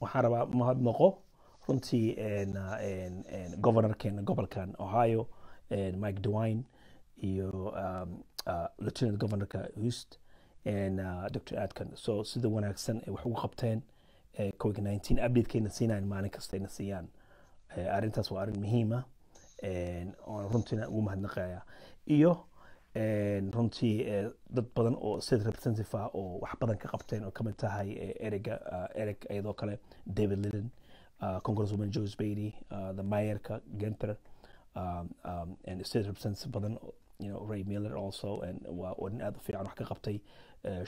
waxaan rabaa mahadnaqo runtii governorkeena gobolkan ohio mike dewine iyo um, lieutenant governorka east dr adkan so sida wanaagsan ay wax ugu qabteen covid 19 updatekeena siinayan maalin kastayna siiyaan. Arrintaas waa arrin muhiima oon runtiina ugu mahadnaqaya iyo runtii dad badan oo state representative ah oo wax badan ka qabteen oo ka mid tahay erega ereg iyadoo kale david lillen congresswoman bailey uh, the mayorka genter um, um, and state representatives badan you know ray miller also and waa waa nin aad u fiican wax ka qabtay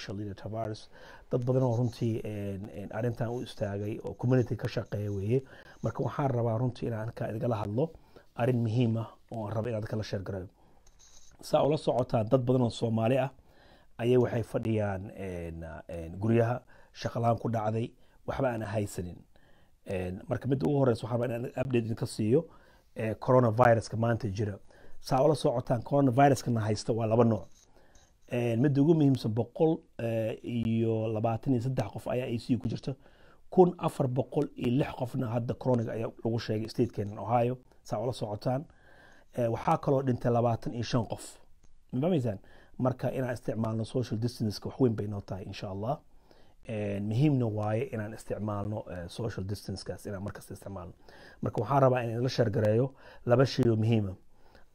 shalina tavares. Dad badan oo runtii arrintan u istaagay oo community ka shaqeeya weeye. Marka waxaan rabaa runtii inaan halkaa idinala hadlo arrin muhiim ah oo raba inaan kala sheer garayo saa ula socotaan dad badan oo soomaali ah ayay waxay fadhiyaan guryaha shaqalaan ku dhacday waxba aan haysanin. Marka midda ugu horeysa waxaan rabaa inaan update idinka siiyo coronaviruska maanta jira. Saa ula socotaan coronaviruskana haysta waa laba nooc. Midda ugu muhiimsan boqol iyo labaatan iyo saddex qof ayaa ac ku jirta. Kun afar boqol iyo lix qofna hadda coroniga ayaa lagu sheegay statekeena ohio. Saa ula socotaan waxaa kaloo dhintay labaatan iyo shan qof. Mafahmaysaan marka inaan isticmaalno social distanceka wax weyn bay noo tahay insha allah. Muhiimna waaye inaan isticmaalno social distancekaas inaan markasta isticmaalno. Marka waxaan rabaa in la sheergareeyo laba shay oo muhiima.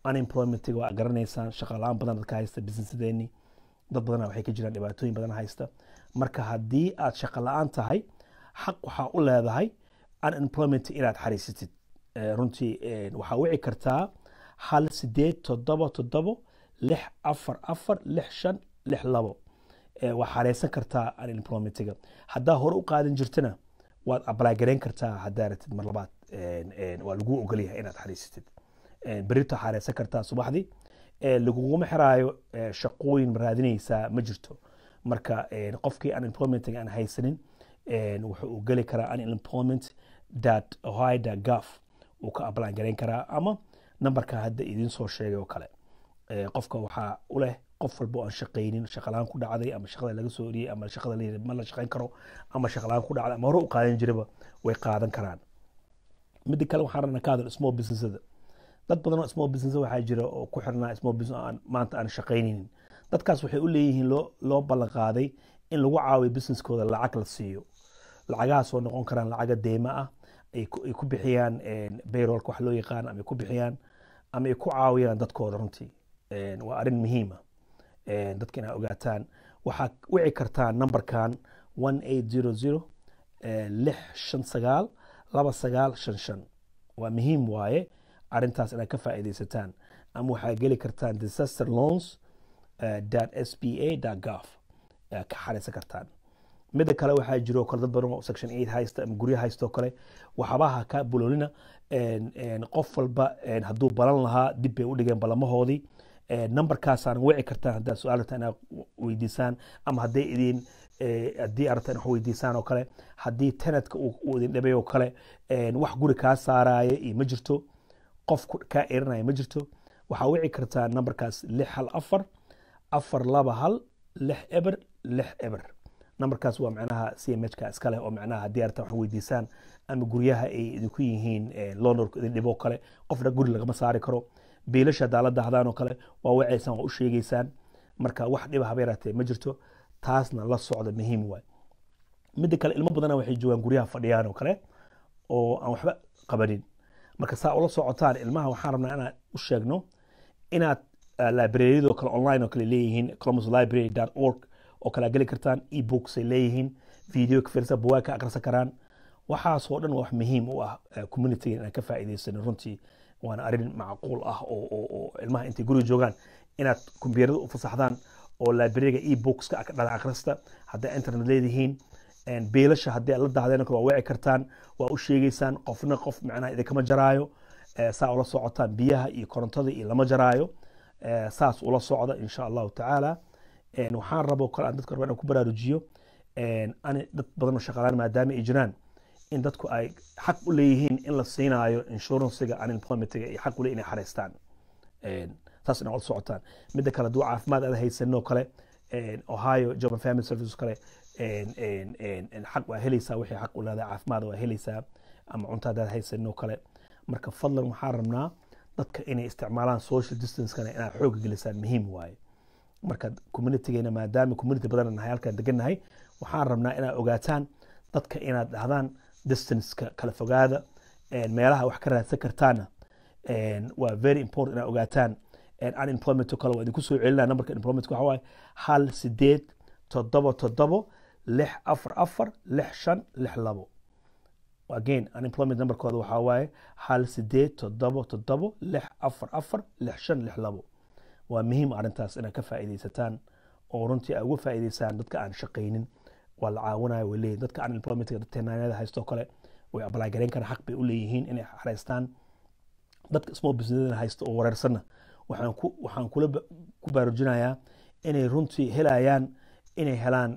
Unemploymentiga waa garanaysaan shaqalaan badan dadka haysta businessadeeni dad badana waxay ka jiraan dhibaatooyin badan haysta. Marka haddii aad shaqa la'aan tahay xaq waxaa u leedahay unemployment inaad xariisatid. Runtii waxaa wici kartaa hal sideed toddoba toddobo lix afar afar lix shan lix labo. Waa xareysan kartaa unemploymentiga haddaa hore u qaadan jirtana waad apply gareyn kartaa haddaa ratid mar labaad. Waa lagu ogolyahay inaad xariisatid berito xareysan kartaa subaxdii. Laguguma xiraayo shaqooyin raadinaysaa ma jirto. Marka qofkii unemploymentiga aan haysanin wuxuu geli karaa unemployment dat ohio gaf uu ka apply gareyn karaa ama numberka hadda idiin soo sheegay oo kale. Qofka waxaa u leh qof walba aan shaqaynin shaqalaan ku dhacday ama shaqada laga soo oriyey ama shaqada la ma la shaqayn karo ama shaqalaan ku dhacday ama hore u qaadan jiraba way qaadan karaan. Midda kale waxaan rabnaa ka hadal small businessada. Dad badan small business waxaa jira oo ku xirnaa small business aan maanta aan shaqaynaynin. Dadkaas waxay u leeyihiin loo loo ballan in lagu caawiyo businesskooda lacag la siiyo. Lacagahaas noqon karaan lacaga deyma ah ay ku bixiyaan bayrolka wax loo yaqaan ama ku bixiyaan ama ay ku caawiyaan dadkooda runtii. Waa arrin muhiima dadka inaa ogaataan waxaad wici kartaan numberkan shan waa muhiim waaye arrintaas inaad ka faa'iidaysataan ama waxaad geli kartaan disaster loans dot s b a dot gov ka xaraysan kartaan midda kale waxaa jiro kale dad badan oo section eight haysta ama guryo haysta oo kale. Waxabaha ka buloolina qof walba hadduu balan lahaa dib bay u dhigeen balamahoodii. Numberkaasaan wici kartaan haddaad su'aal rabtaan weydiisaan ama hadday idin haddii aad rabtaan wax weydiisaan oo kale haddii tenadka uu idin dhibay oo kale wax guri kaa saaraya iyo ma jirto. Qof kaa erinaya ma jirto. Waxaa wici kartaa numberkaas lix hal afar afar laba hal lix eber lix eber numberkaas waa macnaha c m h ka iska leh oo macnaha haddii artaan wax weydiisaan ama guryaha ay idinku yihiin londorka idin dhibo kale. Qofna guri lagama saari karo. Biilasha haddaa la dahdaan oo kale waa waceysaan waa u sheegeysaan marka wax dhiba haba yaraatee ma jirto. Taasna la socda muhiim waay midda kale ilmo badana waxay joogaan guryaha fadhiyaan oo kale oo aan waxba qabanin. Marka saa ula socotaan ilmaha waxaan rabnaa inaan u sheegno inaad libraryadoo kale online oo kale leeyihiin columbus library org oo kale geli kartaan ebooks ay leeyihiin video ka fiirsan buwaag ka akhrisan karaan. Waxaasoo dhan wax muhiim u ah communityga inaan ka faa'iidaysano runtii. Waana arrin macquul ah oo ilmaha intay guriga joogaan inaad kumbiyarada u fasaxdaan oo libraryga ebooks-ka dhada akhrista hadday internet leedihiin beelasha haddii aad la waa wici kartaan waa u sheegeysaan qofna qof macnaha idinkama jaraayo saa ula socotaan biyaha iyo korontada iyo lama jaraayo saas ula socda insha allahu tacaala waxaan rabo kale aan dadka raba inaan ku baraarujiyo. Ani dad badan oo shaqaalaan maadaama ay jiraan in dadku ay xaq u leeyihiin in la siinaayo insurancega unemploymentiga iyo xaq u inay xareystaan. Saas inaa ula socotaan. Midda kale hadduu caafimaad aad haysanin oo kale ohio job and family services kale xaq waa helaysaa wixii xaq u leedahay caafimaad waa helaysaa ama cunto haddaad haysanin oo kale. Marka fadlan waxaan rabnaa dadka inay isticmaalaan social distancekana inaad xooga gelisaan muhiim waaye marka communitygeena maadaama community badan nahay halkaan degannahay waxaan rabnaa inaad ogaataan dadka inaad dhahdaan distanceka kala fogaada meelaha wax ka raadsan kartaana waa very important inaad ogaataan. Unemployment kale waa idinku soo celinaa numberka unemployment waxa waaye hal sideed toddoba toddobo lix afar afar lix shan lix labo. Again unemployment numberkooda waxaa waaye hal sideed toddobo toddobo lix afar afar lix shan lix labo waa muhiim arrintaas inaad ka faa'iidaysataan oo runtii aad uga faa'iidaysaan dadka aan shaqaynin. Waa la caawinaya way leeyihiin dadka unemploymentka dadka haystoo kale way apply gareyn karaan xaq bay u leeyihiin inay xareystaan dadka small businessna haysta oo wareersanna waxaan ku waxaan kula ku baraarujinayaa inay runtii helayaan inay helaan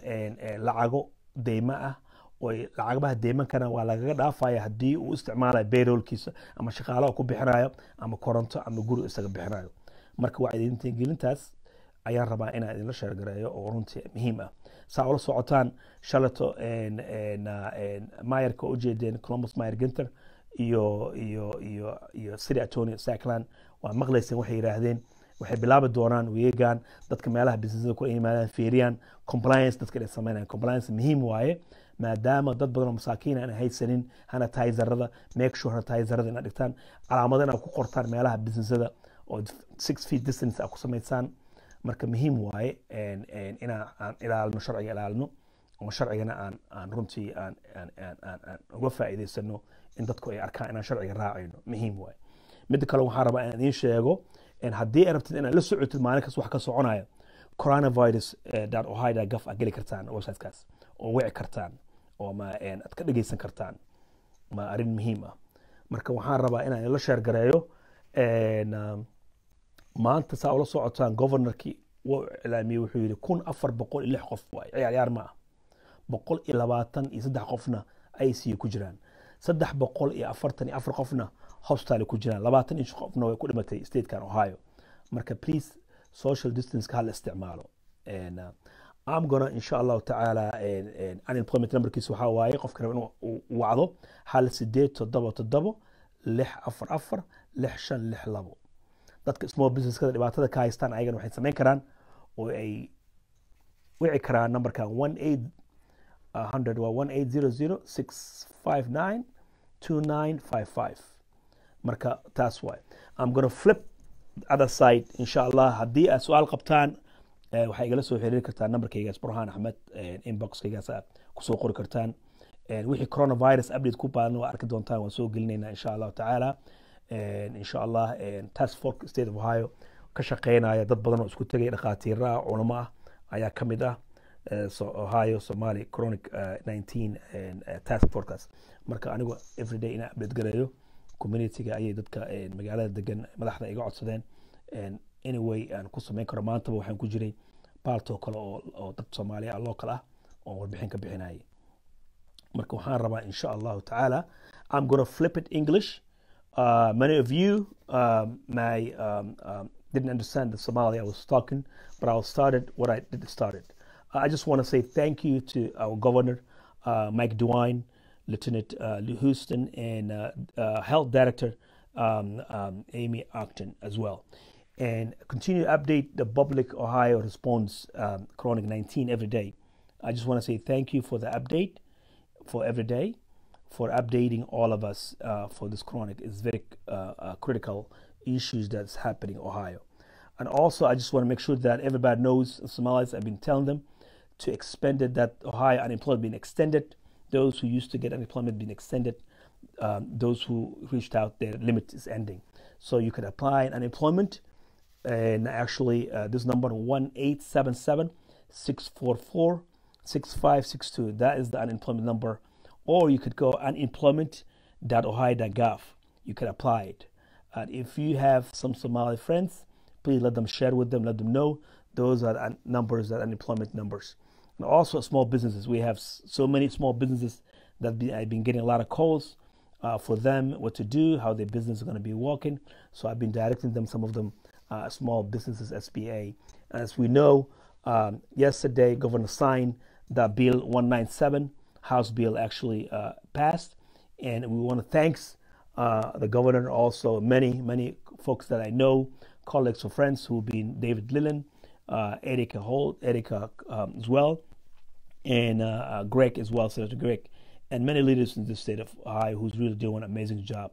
lacago deymo ah oo lacagabaha deymankana waa lagaga dhaafaya haddii uu isticmaalayo bayroolkiisa ama shaqaalaha ku bixinayo ama koronto ama guri isaga bixinayo marka wacyigelintaas ayaan rabaa inaan idinla sheergareeyo oo runtii muhiim ah. Saa ula socotaan shalato mayarka ujeedeen columbus mayer ginter iyo iyo iyo iyo city attorney sackland waa maqlayseen waxay yidhaahdeen waxay bilaabi doonaan weegaan dadka meelaha businessada ku yimaadaan fiiriyaan compliance dadka inay sameynayaan. Compliance muhiim waaye maadaama dad badan oo masaakiin aan haysanin hanatizerada make sure hanatizerada inaad dhigtaan calaamado inaad ku qortaan meelaha businessada oo six feet distance aad ku samaysaan. Marka muhiim waaye inaan aan ilaalino sharciga ilaalino oo sharcigana aan aan runtii aan aan aan uga faa'iidaysano in dadku ay arkaan inaan sharciga raacayno. Muhiim waaye. Midda kale waxaan rabaa inaan idiin sheego haddii ay rabtid inaad la socotid maalin wax ka soconaya coronavirus ohio gov aad geli kartaan websitekaas oo wici kartaan oo aad ka dhegeysan kartaan. Ma arrin muhiim ah. Marka waxaan rabaa inaan ila sheergareeyo maanta saa ula socotaan governorkii wuu iclaamiyey wuxuu yidhi kun afar boqol iyo lix qof waay. Ciyaar ciyaar ma ah boqol iyo labaatan iyo saddex qofna icu ku jiraan. Saddex boqol iyo afartan iyo afar qofna hospital ku jiraan. Labaatan iyo qofna way ku dhimatay statekan ohio. Marka please social distance hala isticmaalo. I'm gonna insha allahu tacaala unemployment numberkiisa waxaa waaye qofka raba inuu wacdo hal sideed toddoba toddobo lix afar afar lix shan lix labo dadka small businesskada dhibaatada ka haystaan ayagana waxay samayn karaan oo ay wici karaan numberkan one eight hundred waa one eight zero zero six five nine two nine five five. Marka taas waay. I'm gonna flip other side insha allah haddii aad su'aal qabtaan waxay igala soo xiriiri kartaan numberkaygaas. Burhaan axmed inboxkaygaas aad ku soo qori kartaan. Wixii coronavirus update ku baadan waa arki doontaan waan soo gelinaynaa insha allahu tacaala insha allah task state of ohio ka shaqeynaya dad badan oo isku tegay dhakhaatiira ah culamo ah ayaa ka mid ah ohio somali chronic 19 task forcekaas marka anigu everyday inaan update communityga ayay dadka magaalada degan madaxda iga codsadeen. Anyway aan ku samayn karo maantaba waxaan ku jiray baaltoo kale oo dad soomaaliya ah local ah oo warbixin ka bixinayay. Marka waxaan rabaa insha allahu tacaala i'm gonna flip it english uh, many of you um, my um, um, didn't understand the somali i was talking but i'll start it what i did started uh, i just want to say thank you to our governor uh, mike dewine lieutenant uh, houston and uh, uh, health director um, um, amy Acton as well. And continue to update the public Ohio response chronic 19 every day. I just want to say thank you for the update for every day, for updating all of us uh, for this chronic. It's very uh, uh, critical issues that's happening in Ohio. And also, I just want to make sure that everybody knows Somalis. I've been telling them to expand it, that Ohio unemployment being extended. Those who used to get unemployment being extended. Um, those who reached out, their limit is ending. So you can apply unemployment and actually uh, this number 1-877-644-6562 that is the unemployment number or you could go unemployment.ohio.gov you can apply it. And if you have some somali friends please let them share with them let them know. Those are numbers that unemployment numbers. And also small businesses. We have so many small businesses that be, i've been getting a lot of calls uh, for them what to do how their business is going to be working. So i've been directing them some of them uh, Small Businesses SBA. As we know, um, yesterday Governor signed that Bill 197 House bill actually uh, passed, and we want to thanks uh, the governor, also many many folks that I know, colleagues or friends who've been David Leland, uh, Erica Holt, Erica um, as well, and uh, uh, Greg as well, Senator Greg, and many leaders in the state of Ohio who's really doing an amazing job.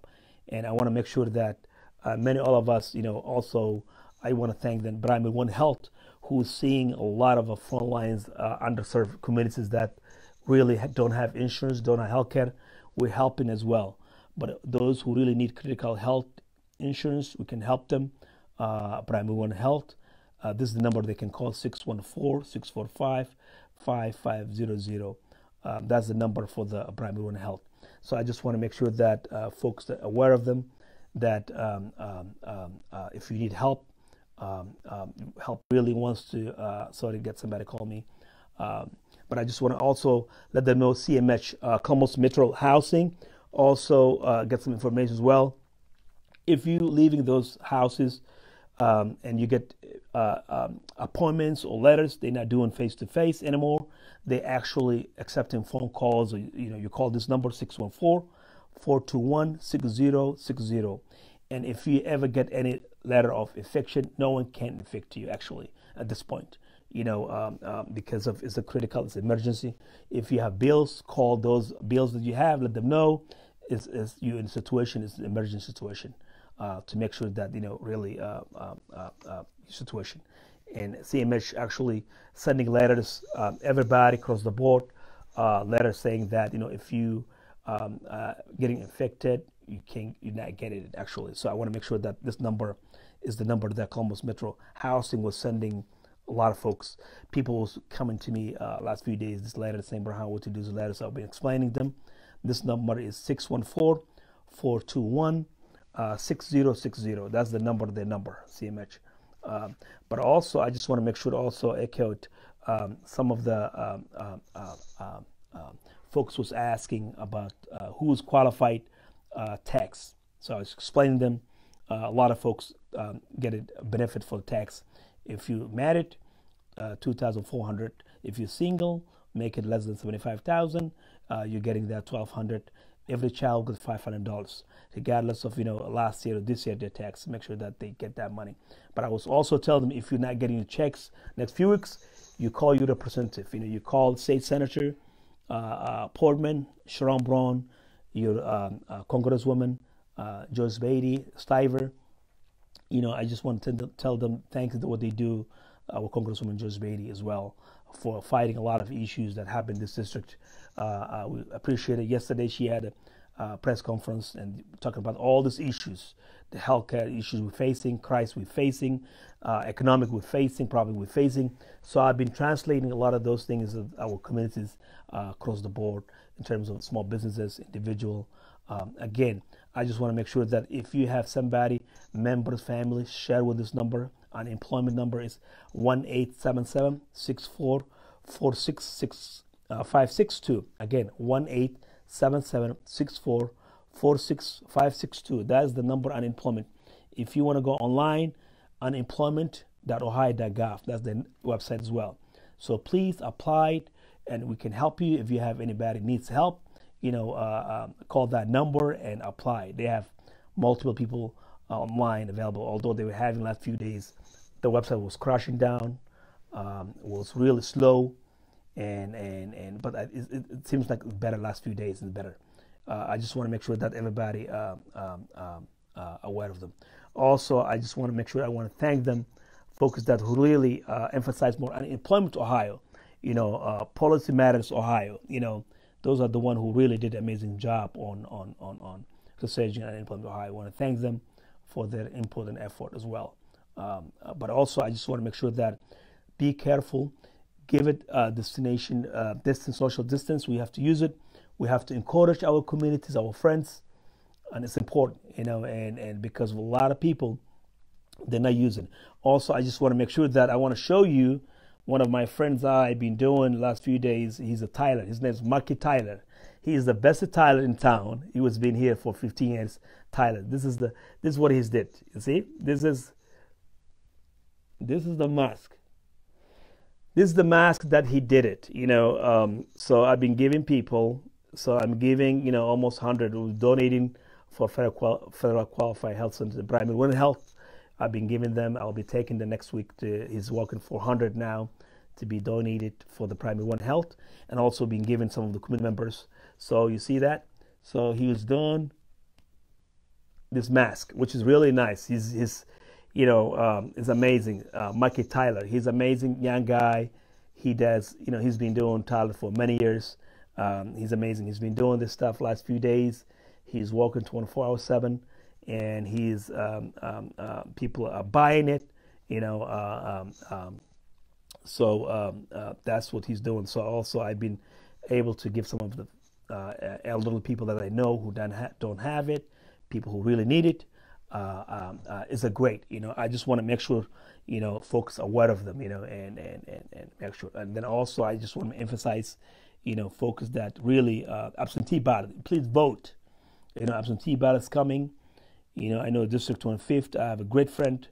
And I want to make sure that uh, many all of us, you know, also I want to thank them. But I'm One Health, who's seeing a lot of front lines, underserved communities that really don't have insurance, don't have health care, we're helping as well. But those who really need critical health insurance, we can help them. Uh, Primary One Health, uh, this is the number they can call 614 645 5500. Um, that's the number for the Primary One Health. So I just want to make sure that uh, folks are aware of them, that um, um, um uh, if you need help, um, help really wants to, uh, sorry, get somebody to call me. But I just want to also let them know CMH, uh, Columbus Metro Housing, also uh, get some information as well. If you're leaving those houses um, and you get uh, um, appointments or letters, they're not doing face to face anymore. They actually accepting phone calls. Or, you know, you call this number 614 421 6060. And if you ever get any letter of eviction, no one can evict you actually at this point you know, um, um, because of it's a critical, it's emergency. If you have bills, call those bills that you have, let them know it's, it's you in a situation, it's an emergency situation, uh, to make sure that you know really uh, uh, uh, uh situation. And CMH actually sending letters, um, everybody across the board, uh, letters saying that you know if you um, getting infected, you can you not get it actually. So I want to make sure that this number is the number that Columbus Metro Housing was sending a lot of folks, people was coming to me uh, last few days, this letter saying, Brian, what to do this letter. So I've been explaining them. This number is 614 421 uh, 6060. That's the number, their number, CMH. Um, but also, I just want to make sure to also echo um, some of the um, um, uh, um, um, folks was asking about uh, who's qualified uh, tax. So I was explaining them. Uh, a lot of folks get a benefit for the tax if you married, uh, 2,400. If you're single, make it less than 75,000. Uh, you're getting that 1,200. Every child gets $500, regardless of you know last year or this year their tax. Make sure that they get that money. But I was also tell them if you're not getting your checks next few weeks, you call your representative. You know, you call state senator uh, uh Portman, Sherrod Brown, your um, uh, congresswoman uh, Joyce Beatty, Stiver you know, I just want to tell them thanks to what they do uh, with Congresswoman Joyce Beatty as well for fighting a lot of issues that happen in this district. Uh, uh, we appreciate it. Yesterday, she had a uh, press conference and talking about all these issues, the healthcare issues we're facing, crisis we're facing, uh, economic we're facing, problem we're facing. So I've been translating a lot of those things in our communities uh, across the board in terms of small businesses, individual. Um, again, I just want to make sure that if you have somebody, members, family, share with this number. Unemployment number is 1877 64 562. Uh, Again, 1877 64 562. That is the number unemployment. If you want to go online, unemployment.ohio.gov. That's the website as well. So please apply and we can help you if you have anybody needs help you know, uh, call that number and apply. They have multiple people uh, online available. Although they were having last few days, the website was crashing down, um, was really slow, and and and but it, it, seems like better last few days is better. Uh, I just want to make sure that everybody um, um, uh, aware of them. Also, I just want to make sure I want to thank them, folks that really uh, emphasize more on employment Ohio. You know, uh, policy matters Ohio. You know, those are the one who really did an amazing job on on on on researching and implementing Ohio. I want to thank them for their input and effort as well. Um, uh, but also, I just want to make sure that be careful, give it a destination uh, distance, social distance. We have to use it. We have to encourage our communities, our friends, and it's important, you know. And and because a lot of people, they're not using. Also, I just want to make sure that I want to show you one of my friends I've been doing last few days. He's a Tyler. His name's Marky Tyler. He is the best Tyler in town. He was been here for 15 years. Tyler. This is the this is what he's did. You see, this is this is the mask. this is the mask that he did it. You know, um, so I've been giving people. So I'm giving, you know, almost 100 donating for federal, federal qualified health centers, primary one health. I've been giving them. I'll be taking the next week. To, he's walking 400 now to be donated for the primary one health, and also been given some of the community members. So you see that. So he was doing this mask, which is really nice. He's his, you know, um, is amazing. Uh, Mikey Tyler, he's amazing young guy. He does, you know, he's been doing Tyler for many years. Um, he's amazing. He's been doing this stuff last few days. He's walking 24 hours seven, and he's um, um, uh, people are buying it. You know, uh, um, um, so um, uh, that's what he's doing. So also, I've been able to give some of the uh, elderly people that I know who don't ha- don't have it, people who really need it. Uh, um, uh, is a great, you know. I just want to make sure, you know, folks are aware of them, you know, and and and, and make sure. And then also, I just want to emphasize, you know, folks that really uh, absentee ballot. Please vote. You know, absentee ballots coming. You know, I know District 25th. I have a great friend,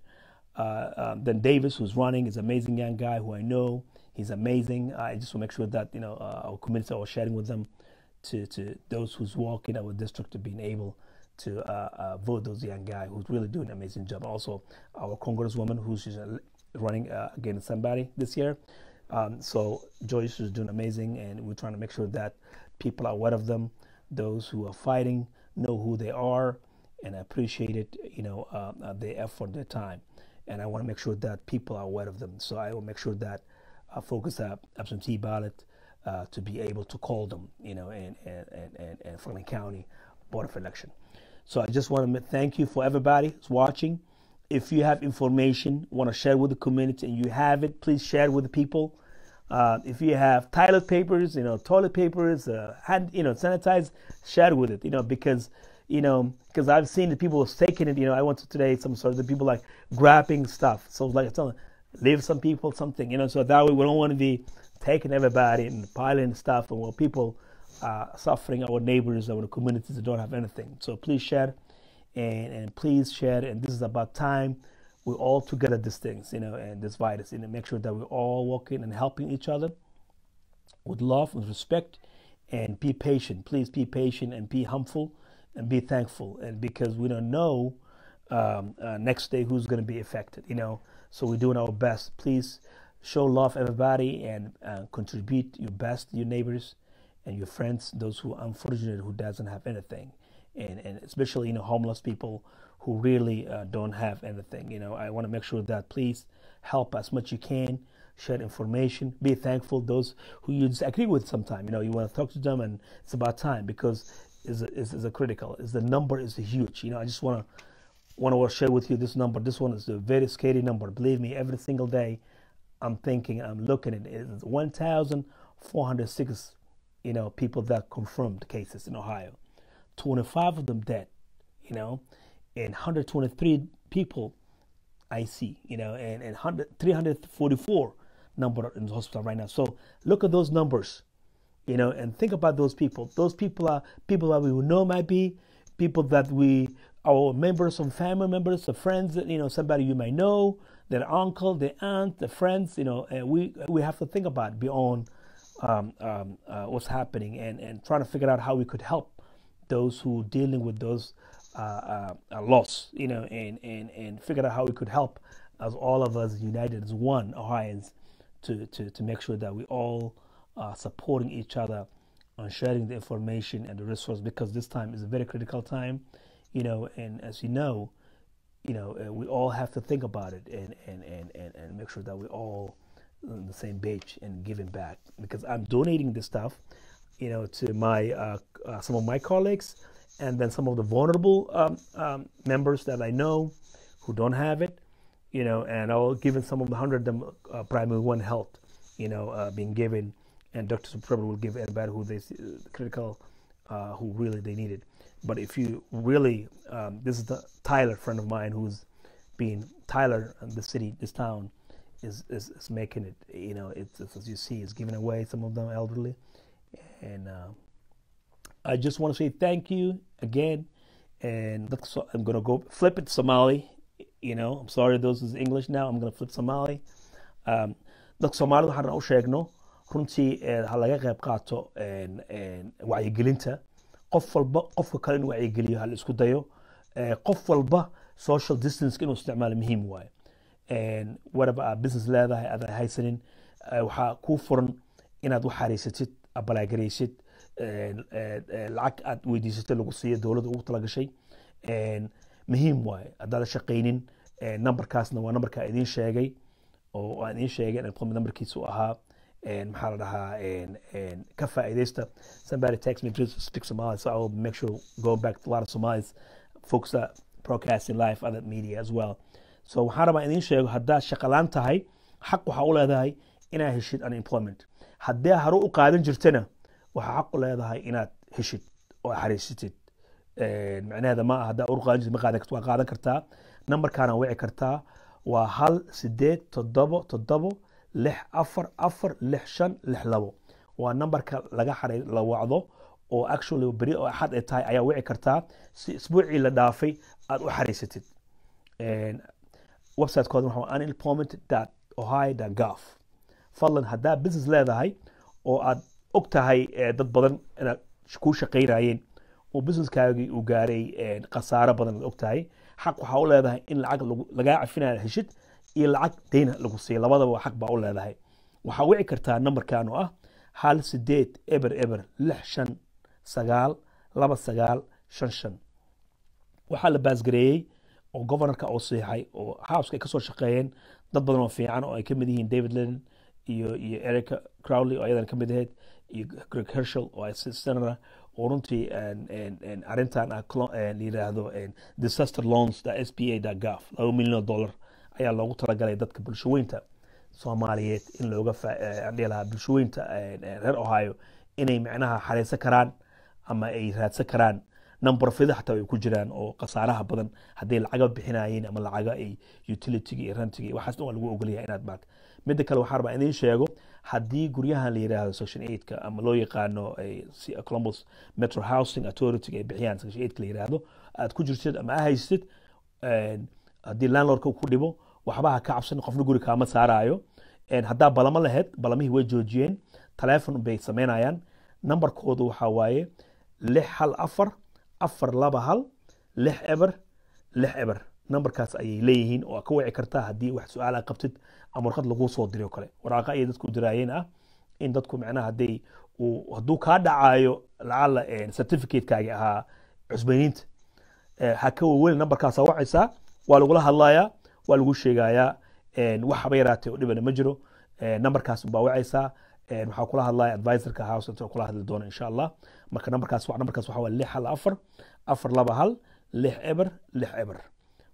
uh, um, then Davis, who's running, is an amazing young guy who I know. He's amazing. I just want to make sure that you know uh, our community are sharing with them to, to those who's walking our district to being able to uh, uh, vote those young guy who's really doing an amazing job. Also, our congresswoman who's uh, running uh, against somebody this year. Um, so Joyce is doing amazing, and we're trying to make sure that people are aware of them. Those who are fighting know who they are, and I appreciate it. You know, uh, uh, their effort, their time, and I want to make sure that people are aware of them. So I will make sure that I focus on absentee ballot uh, to be able to call them, you know, and, and, and, and Franklin County Board of Election. So I just want to thank you for everybody who's watching. If you have information, want to share with the community, and you have it, please share it with the people. Uh, if you have toilet papers, you know, toilet papers, uh, hand, you know, sanitize, share with it, you know, because, you know, because I've seen the people taking it, you know, I went to today, some sort of the people like grabbing stuff. So like, I tell them, leave some people something, you know, so that way we don't want to be taking everybody and piling stuff, and while people are suffering, our neighbors, our communities that don't have anything. So please share, and, and please share. And this is about time we're all together these things, you know, and this virus, you know, make sure that we're all working and helping each other with love, with respect, and be patient. Please be patient and be humble and be thankful. And because we don't know um, uh, next day who's going to be affected, you know, so we're doing our best. Please show love everybody and uh, contribute your best your neighbors and your friends those who are unfortunate who doesn't have anything and, and especially you know homeless people who really uh, don't have anything you know i want to make sure that please help as much you can share information be thankful those who you disagree with sometime you know you want to talk to them and it's about time because is is is a critical is the number is huge. You know i just want to want to share with you this number. This one is a very scary number. Believe me every single day I'm thinking, I'm looking at it, it's 1,406, you know, people that confirmed cases in Ohio. 25 of them dead, you know, and 123 people I see, you know, and, and 344 number in the hospital right now. So look at those numbers, you know, and think about those people. Those people are people that we know might be people that we, our members, some family members, some friends, you know, somebody you might know, their uncle, their aunt, the friends, you know, and we we have to think about beyond um, um, uh, what's happening and, and trying to figure out how we could help those who are dealing with those uh, uh, uh, loss, you know, and, and, and figure out how we could help as all of us united as one Ohioans to, to, to make sure that we all are supporting each other on sharing the information and the resource because this time is a very critical time, you know, and as you know, you know, uh, we all have to think about it and, and, and, and, and make sure that we're all on the same page and giving back. Because I'm donating this stuff, you know, to my uh, uh, some of my colleagues, and then some of the vulnerable um, um, members that I know who don't have it, you know, and I'll give some of the hundred them uh, primary one health, you know, uh, being given, and Dr. Suprema will give everybody who they uh, critical, who really they need it. But if you really, um, this is the Tyler friend of mine who's being Tyler, and the city, this town, is, is, is making it. You know, it's, it's, as you see, it's giving away some of them elderly, and uh, I just want to say thank you again. And look, I'm gonna go flip it Somali. You know, I'm sorry, those is English now. I'm gonna flip Somali. Um, soomaalida waxaan u sheegno runtii ha laga qayb qaato wacyigelinta. Qof walba qofka kale in wacyigeliyo ha la isku dayo. Qof walba social distance inuu isticmaalo muhiim waaye waraba aad business leedahay aadan haysanin waxaa kuu furan inaad wax xariisatid abalagaraysid lacag aad weydiisatay lagu siiyo dowladda ugu talagashay muhiim waaye haddaadan shaqaynin numberkaasna waa numberka idiin sheegay oo aan idiin sheegay in numberkiisu ahaa maxaa la dhahaa ka faa'iidaysta. Somebody text me please speak Somali so I will make sure go back to a lot of Somalis folks that broadcasting live other media as well. So waxaan rabaa idiin sheego haddaad shaqalaan tahay xaq waxaa u leedahay inaad heshid unemployment. Haddii haru u qaadan jirtana waxaa xaq u leedahay inaad heshid oo xariisatid. Macnaheeda ma aha haddaa ur qaadan jirtid ma qaadan karta waa qaadan kartaa. Numberkaana wici kartaa waa hal sideed toddobo toddobo lix afar afar lix shan lix labo. Waa numberka laga xaray la wacdo oo actually beri oo axad ay tahay ayaa wici kartaa si isbuucii la dhaafay aad u xariisatid website-kooda waxa unemployment ohio gov. Fadlan haddaa business leedahay oo aad og tahay dad badan inaad kuu shaqaynayeen oo businesskaagii uu gaaray khasaaro badan aad og tahay xaq waxaa u leedahay in lacag lagaa cafinaya heshid iyo lacag dayna lagu siiya labadaba xaq baa u leedahay. Waxaa wici kartaa numberkan oo ah hal sideed eber eber lix shan sagaal laba sagaal shan shan. Waxaa la baasgareeyey oo governorka uu siixay oo houseka ay ka soo shaqeeyeen. Dad badan oo fiican oo ay ka mid yihiin david lennon iyo iyo erica crowley oo ayadan ka mid ahayd iyo greg herschel oo senator oo runtii arrintan ah la yiraahdo disaster loans s b a gov laba milyan oo dollar ayaa loogu talagalay dadka bulshaweynta soomaaliyeed in looga dhihi lahaa bulshaweynta reer ohio inay macnaha xariisan karaan ama ay raadsan karaan numberfida xataa ay ku jiraan oo khasaaraha badan hadday lacaga bixinayeen ama lacaga ay utilitiga iyo rantiga waxaas dhan waa lagu ogolyahay inaad maarka midda kale waxaan rabaa idiin sheego haddii guryahan la yiraahdo section eightka ama loo yaqaano columbus metro housing authority ay bixiyaan section eightka la yiraahdo aad ku jirtid ama aa haysatid haddii landlordka ku dhibo waxba ka cabsan qofna guri kaama saaraayo. Haddaa balamo lahayd balamihii way joojiyeen telefon bay samaynayaan numberkoodu waxaa waaye lix hal afar afar laba hal lix eber lix eber. Numberkaas ayay leeyihiin oo ka wici kartaa haddii wax su'aal a qabtid ama warqad laguu soo diray o kale. Waraaqa ayay dadku diraayeen ah in dadku macnaha hadday uu hadduu kaa dhacaayo lacala certificatekaagi ahaa cusbayniinta. Ha ka waweli numberkaasa wacaysaa waa lagula hadlayaa waa lagu sheegayaa wax haba yaraatee oo dhibana ma jiro. Numberkaas baa wacaysaa waxaa kula hadlaya advisorka house kula hadli doona insha allah. Marka numberkaas numberkaas waxa waa lix hal afar afar laba hal lix eber lix eber.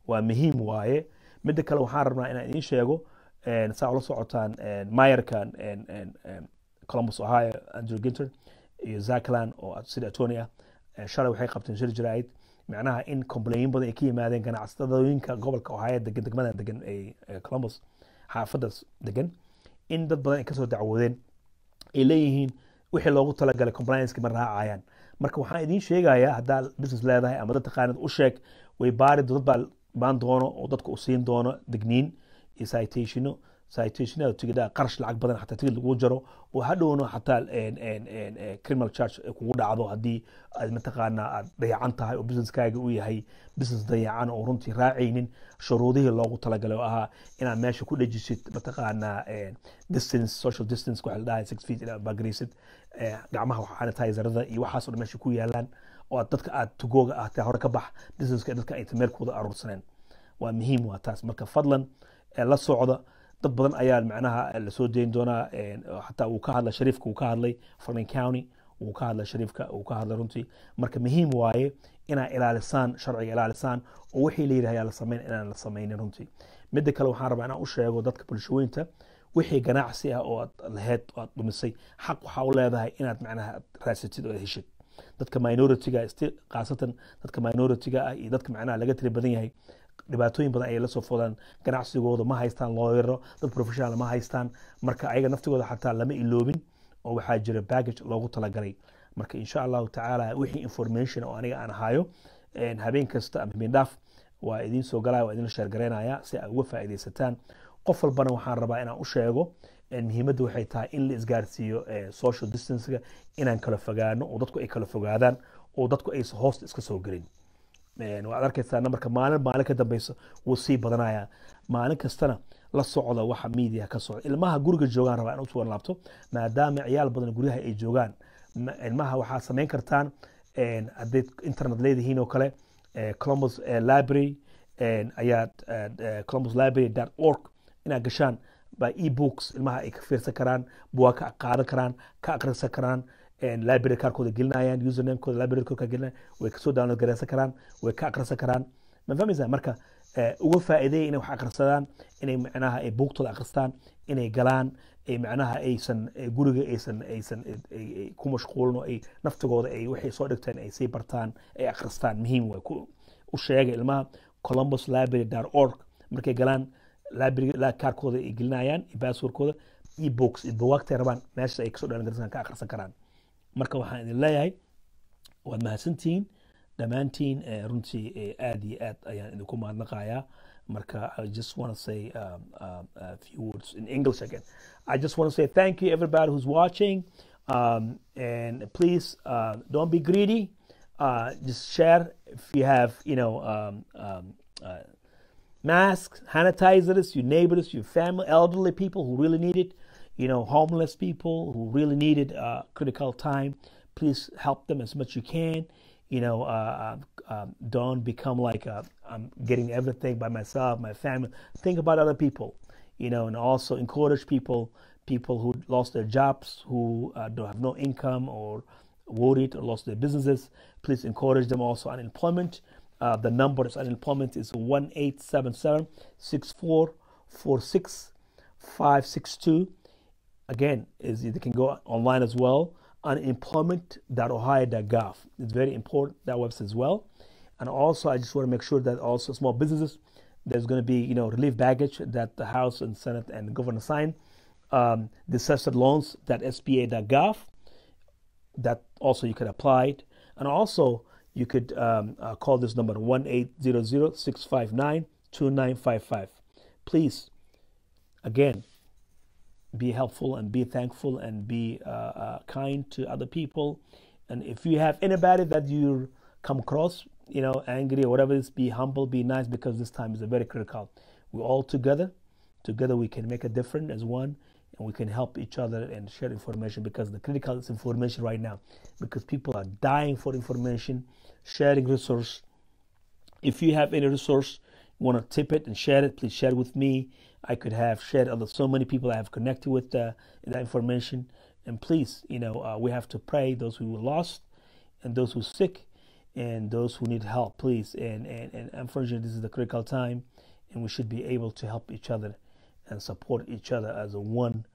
Waa muhiim waaye. Midda kale waxaan rabnaa inaan idiin sheego saa ula socotaan mayerkan columbus ohio andrew ginter iyo zakland oo city attorney ah. Shalay waxay qabteen shir jiraayid macnaha in complain badan ay ka yimaadeen ganacsatadooyinka gobolka ohio degan degmada degan ee columbus xaafadaas degan in dad badan ay ka soo dacwoodeen ay leeyihiin wixii loogu talagalay complianceki ma raacayaan. Marka waxaan idiin sheegayaa haddaa business leedahay ama dad taqaanid u sheeg way baari dad baa baan doono oo dadka u siin doono digniin iyo citationo citationada tigidhaa qarash lacag badan xataa tigid lagu jaro. Oo hadhowna xataa criminal charge kugu dhacdo haddii aad mataqaanaa aad dayacan tahay oo businesskaaga u yahay. Business dayacan oo runtii raacaynin shuruudihii loogu talagalay oo ahaa inaad meesha ku dhejisid mataqaanaa distance social distance waxa la six feet inaad baagarisid gacmaha sanitizerada iyo waxaas oo dhan meesha ku yaalaan oo dadka aad tugooga ah hore ka bax businesska dadka ay meelkooda aruursaneen waa muhiim waa taas. Marka fadlan la socda dad badan ayaa macnaha la soo dayn doonaa xataa uu ka hadlay shariifka uu ka hadlay farlin county uu ka hadlay shariifka uu ka hadlay runtii. Marka muhiim waaye inaa ilaalisaan sharciga ilaalisaan oo wixii la yidhahdaa la samayn inaan la samaynin runtii. Midda kale waxaan rabaa inaan u sheego dadka bulshaweynta wixii ganacsi ah oo aad laheyd aad dhumisay xaq waxaa u leedahay inaad macnaha raadsatid oo heshid. Dadka minoritiga khaasatan dadka minoritiga ah iyo dadka macnaha laga tiri badan yahay dhibaatooyin badan ayay la soo fodaan ganacsigooda ma haystaan looyaro dad professional ma haystaan. Marka ayaga naftigooda xataa lama iloobin oo waxaa jira baggage loogu talagalay. Marka insha allahu tacaala wixii information oo aniga aan hayo habeen kasta ama habeen waa idiin soo galaya waa idin sheergaraynaya si ay uga faa'iidaysataan. Qof walbana waxaan rabaa inaan u sheego muhiimadda waxay tahay in la isgaarsiiyo social distancega inaan kala fogaano oo dadku ay kala fogaadaan oo dadku ay hoosta iska soo gelin waad arkaysaa marka maalin maalin ka dambeyso wuu sii badanaya maalin kastana la socda waxa media ka socda. Ilmaha guriga joogaan rabaa in u soo laabto maadaama ciyaal badan guryaha ay joogaan. Ilmaha waxaa samayn kartaan hadday internet leedihiin oo kale columbus library ayaad columbus library dot org inaad gashaan ebooks ilmaha ay ka fiirsan karaan buwaa ka qaadan karaan ka akhrisan karaan library kaarkooda gelinayaan usernamekooda library ka gelinayaan way ka soo download gareysan karaan way ka akhrisan karaan. Ma fahmaysaa? Marka uga faa'iideeya inay wax akhrisadaan inay macnaha ay buugtooda akhristaan inay galaan ay macnaha aysan guriga aysan aysan ku mashquulin oo ay naftigooda ay waxay soo dhigteen ay sii bartaan ay akhristaan. Muhiim way u sheega ilmaha columbus library dot org. Markay galaan library kaarkooda ay gelinayaan iyo passwordkooda iyo books iyo buwaagtay rabaan meesha ay ka soo dhalan ka akhrisan karaan marka waxaan idin leeyahay waad mahadsantihiin dhammaantiin runtii aad iyo aad ayaan idinku mahadnaqayaa marka I just want to say um, um, a few words in English again. I just want to say thank you everybody who's watching um, and please uh, don't be greedy. Uh, just share if you have you know um, um, uh, masks, sanitizers, your neighbors, your family, elderly people who really need it, you know, homeless people who really needed uh, critical time. Please help them as much as you can. You know, uh, um, don't become like i I'm getting everything by myself, my family. Think about other people. You know, and also encourage people, people who lost their jobs, who uh, don't have no income or worried or lost their businesses. Please encourage them also unemployment. Uh, the number of unemployment is 1 877 6446 562. Again, is they can go online as well. Unemployment.ohio.gov. It's very important that website as well. And also, I just want to make sure that also small businesses, there's going to be you know relief baggage that the House and Senate and governor sign. Um, disaster loans that also you could apply it, and also you could um, uh, call this number 1-800-659-2955. Please, again, be helpful and be thankful and be uh, uh, kind to other people. And if you have anybody that you come across, you know, angry or whatever it is, be humble, be nice, because this time is very critical. We're all together. Together we can make a difference as one and we can help each other and share information because the critical is information right now because people are dying for information sharing resource if you have any resource want to tip it and share it please share it with me i could have shared other so many people i have connected with uh, that information and please you know uh, we have to pray those who were lost and those who are sick and those who need help please and, and, and unfortunately this is the critical time and we should be able to help each other and support each other as a one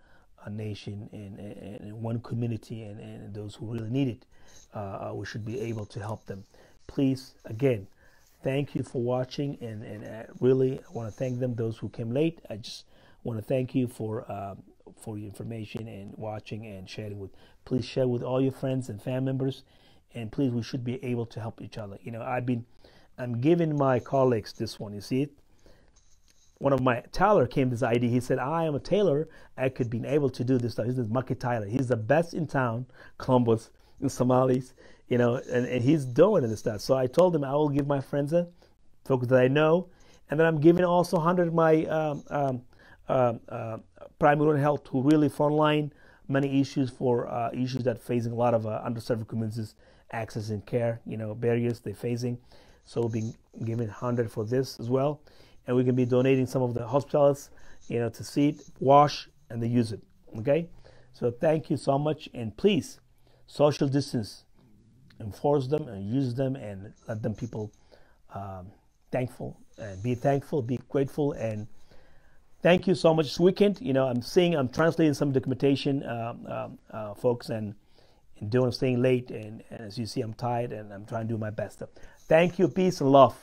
a nation and, and, and one community and, and those who really need it. Uh, we should be able to help them. Please, again, thank you for watching and, and uh, really I want to thank them, those who came late. I just want to thank you for um, for your information and watching and sharing with. Please share with all your friends and family members, and please we should be able to help each other. You know, I've been I'm giving my colleagues this one. You see it one of my Tyler came this idea. He said, I am a tailor. I could be able to do this stuff. Name is Maki Tyler. He's the best in town, Columbus, Somalis, you know, and, and he's doing this stuff. So I told him I will give my friends a folks that I know. And then I'm giving also 100 of my um, um, uh, uh, primary health who really frontline many issues for uh, issues that facing a lot of uh, underserved communities, access and care, you know, barriers they're facing. So we've been giving 100 for this as well and we can be donating some of the hospitals, you know, to see it, wash, and they use it. Okay, so thank you so much, and please, social distance, enforce them and use them, and let them people um, thankful and be thankful, be grateful, and thank you so much. This weekend, you know, I'm seeing, I'm translating some documentation, um, um, uh, folks, and. And doing staying late, and, and as you see, I'm tired, and I'm trying to do my best. Thank you, peace and love.